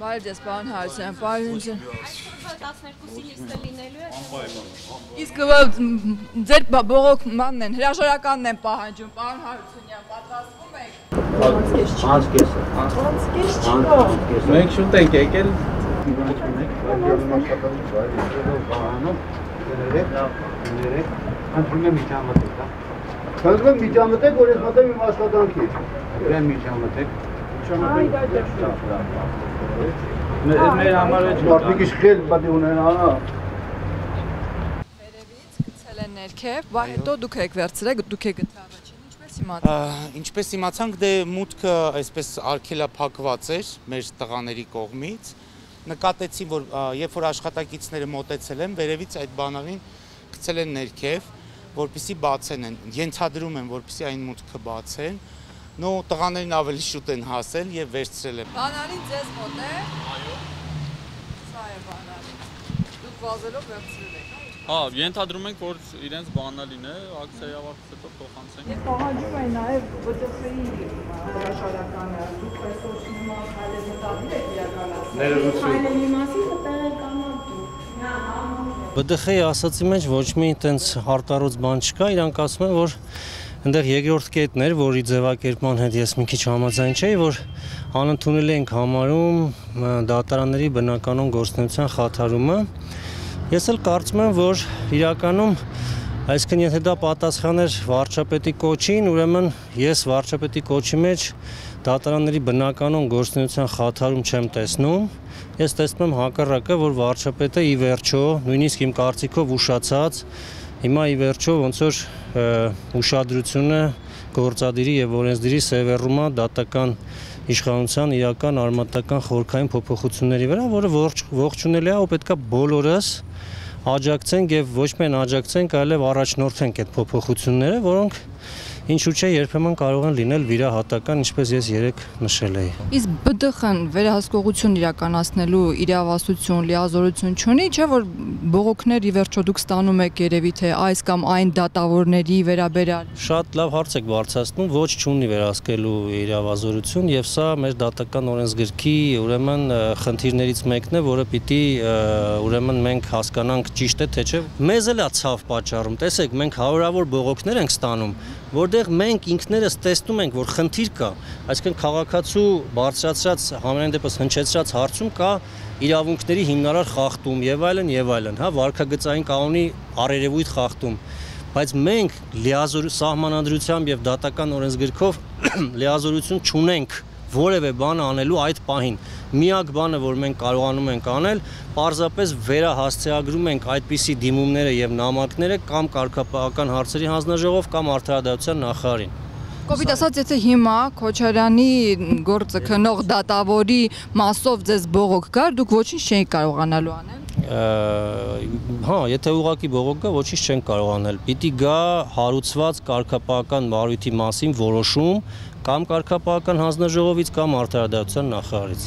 Բարև ձեզ, պարոն Հարությունյան, պարոն ջան։ 12-ի լիստը լինելու է։ Իսկ ձեր բողոք մանն են, հրաժարականն են պահանջում, պարոն Հարությունյան, պատրաստվում եք։ Անցկես։ Անցկես չկա։ Մենք շուտ ենք եկել։ Խնդրում եմ միջամտեք, հա։ Խնդրում եմ միջամտեք, որ ես մտեմ իմ աշխատանքի։ Ուրեմն միջամտեք։ Մեր մեր համար է Մարդիկ իշխել պատի ունենան, հա։ Վերևից գցել են ներքև, բա հետո դուք եք վերցրել, դուք եք գտա առաջին, ինչպես իմացա։ Ինչպես իմացանք, դե մուտքը այսպես արգելափակված էր մեր տղաների կողմից։ Նկատեցի, որ երբ որ աշխատակիցները մոտեցել են, վերևից այդ բանալին գցել են ներքև, որպիսի բացեն են։ Ենթադրում են, որպիսի այն մուտքը բացեն։ Նո տղաներին ավելի շուտ են հասել եւ վերցրել են։ Բանալին ձեզ մոտ է։ Այո։ Սա է բանալին։ Դուք վազելով վերցրել եք, հա։ Հա, ենթադրում ենք, որ իրենց բանալին է, ակցիայի ավարտից հետո փոխանցենք։ Ես պահանջում եմ նաև ՎՏԽ-ի հրաշարականը, դուք այսօր նման քայլեր մտադիր եք իրականացնել։ Ներողություն։ Հայլերի մասին տեղեկանալ դու։ ԲԴԽ-ի ասացի մեջ ոչ մի տենց արտարոց բան չկա, իրանք ասում են, որ այնտեղ երկրորդ կետն էր, որի ձևակերպման հետ ես մի քիչ համաձայն չէի, որ անընդունել ենք համարում դատարանների բնականon գործնության խաթարումը։ Ես էլ կարծում եմ, որ իրականում այսինքն եթե դա պատասխան էր վարչապետի կոչին, ուրեմն ես վարչապետի կոչի մեջ դատարանների բնականon գործնության խաթարում չեմ տեսնում։ Ես տեսնում եմ հակառակը, որ վարչապետը ի վերջո, նույնիսկ իմ կարծիքով ուշացած, հիմա ի վերջո ոնց որ ուշադրությունը գործադիրի եւ օրենսդիրի սևեռումա դատական իշխանության իրական արմատական խորքային փոփոխությունների վրա, որը ողջ ողջունելի է, ու պետքա բոլորս աջակցենք եւ ոչ միայն աջակցենք, այլև առաջնորդենք այդ փոփոխությունները, որոնք ինչու՞ չէ երբեմն կարող են լինել վիրահատական, ինչպես ես երեք նշել էի։ Իսկ ԲԴԽ-ն վերահսկողություն իրականացնելու իրավասություն, լիազորություն չունի, չէ՞ որ բողոքներ ի վերջո դուք ստանում եք երևի թե այս կամ այն դատավորների վերաբերյալ։ Շատ լավ հարց եք բարձրացնում, ոչ չունի վերահսկելու իրավազորություն եւ սա մեր դատական օրենսգրքի ուրեմն խնդիրներից մեկն է, որը պիտի ուրեմն մենք հասկանանք ճիշտ է թե չէ։ Մեզ էլ է ցավ պատճառում։ Տեսեք, մենք հարյուրավոր բողոքներ ենք ստանում, որտեղ մենք ինքներս տեսնում ենք, որ խնդիր կա, այսինքն քաղաքացու բարձրացած համենայն դեպս հնչեցրած հարցում կա իրավունքների հիմնարար խախտում եւ այլն եւ այլն, հա, վարկագծային կանոնի առերևույթ խախտում բայց մենք լիազոր սահմանադրությամբ եւ դատական օրենսգրքով լիազորություն չունենք որևէ բան անելու այդ պահին։ Միակ բանը, որ մենք կարողանում ենք անել, պարզապես վերահասցեագրում ենք այդպիսի դիմումները եւ նամակները կամ կարգապահական հարցերի հանձնաժողով կամ արդարադատության նախարարին։ Կոպիտ ասած, եթե հիմա Քոչարյանի գործը քնող դատավորի մասով ձեզ բողոք կար, դուք ոչինչ չէիք կարողանալու անել։ հա, եթե ուղակի բողոք գա, ոչինչ չեն կարող անել։ Պիտի գա հարուցված կարգապահական մարույթի մասին որոշում կամ կարգապահական հանձնաժողովից կամ արդարադատության նախարարից։